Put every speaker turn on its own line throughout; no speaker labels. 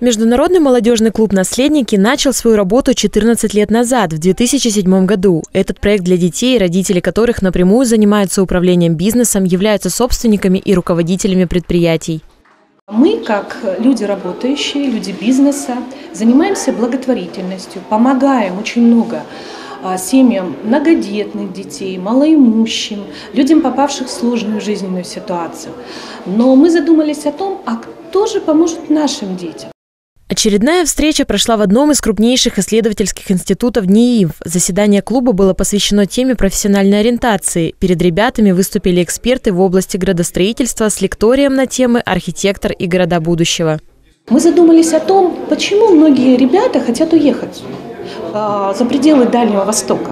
Международный молодежный клуб «Наследники» начал свою работу 14 лет назад, в 2007 году. Этот проект для детей, родители которых напрямую занимаются управлением бизнесом, являются собственниками и руководителями предприятий.
Мы, как люди работающие, люди бизнеса, занимаемся благотворительностью, помогаем очень много а, семьям многодетных детей, малоимущим, людям, попавших в сложную жизненную ситуацию. Но мы задумались о том, а кто же поможет нашим детям?
Очередная встреча прошла в одном из крупнейших исследовательских институтов НИИВ. Заседание клуба было посвящено теме профессиональной ориентации. Перед ребятами выступили эксперты в области градостроительства с лекторием на темы «Архитектор и города будущего».
Мы задумались о том, почему многие ребята хотят уехать э, за пределы Дальнего Востока.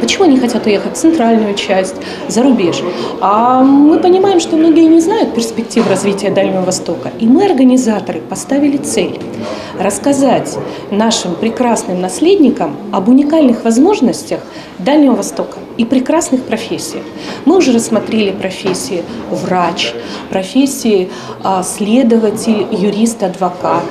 Почему они хотят уехать в центральную часть, за рубеж? А мы понимаем, что многие не знают перспектив развития Дальнего Востока. И мы, организаторы, поставили цель рассказать нашим прекрасным наследникам об уникальных возможностях Дальнего Востока и прекрасных профессиях. Мы уже рассмотрели профессии врач, профессии а, следователь, юрист, адвокат,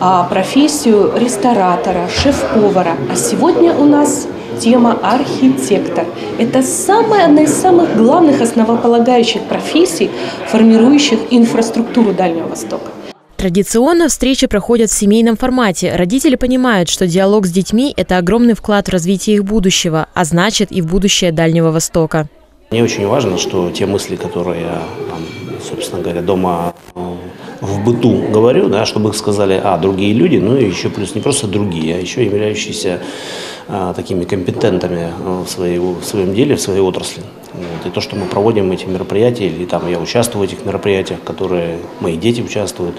а, профессию ресторатора, шеф-повара. А сегодня у нас тема архитектор. Это самая, одна из самых главных основополагающих профессий, формирующих инфраструктуру Дальнего Востока.
Традиционно встречи проходят в семейном формате. Родители понимают, что диалог с детьми – это огромный вклад в развитие их будущего, а значит и в будущее Дальнего Востока.
Мне очень важно, что те мысли, которые я, собственно говоря, дома в быту говорю, да, чтобы их сказали, а, другие люди, ну и еще плюс не просто другие, а еще являющиеся а, такими компетентами а, в, своей, в своем деле, в своей отрасли. Вот. И то, что мы проводим эти мероприятия, или там я участвую в этих мероприятиях, которые мои дети участвуют,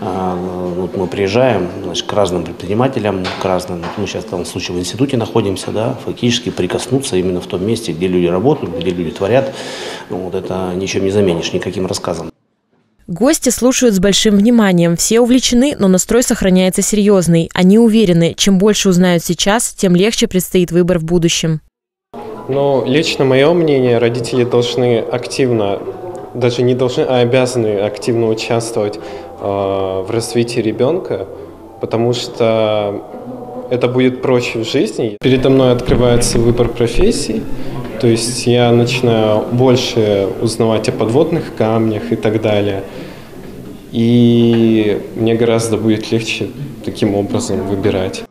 а, вот мы приезжаем значит, к разным предпринимателям, к разным, мы сейчас в данном случае в институте находимся, да, фактически прикоснуться именно в том месте, где люди работают, где люди творят, вот это ничем не заменишь, никаким рассказом.
Гости слушают с большим вниманием. Все увлечены, но настрой сохраняется серьезный. Они уверены, чем больше узнают сейчас, тем легче предстоит выбор в будущем.
Ну, лично мое мнение, родители должны активно, даже не должны, а обязаны активно участвовать э, в развитии ребенка, потому что это будет проще в жизни. Передо мной открывается выбор профессий, то есть я начинаю больше узнавать о подводных камнях и так далее. И мне гораздо будет легче таким образом выбирать.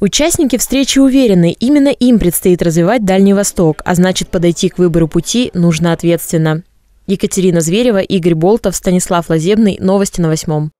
Участники встречи уверены, именно им предстоит развивать Дальний Восток, а значит подойти к выбору пути нужно ответственно. Екатерина Зверева, Игорь Болтов, Станислав Лазебный. Новости на восьмом.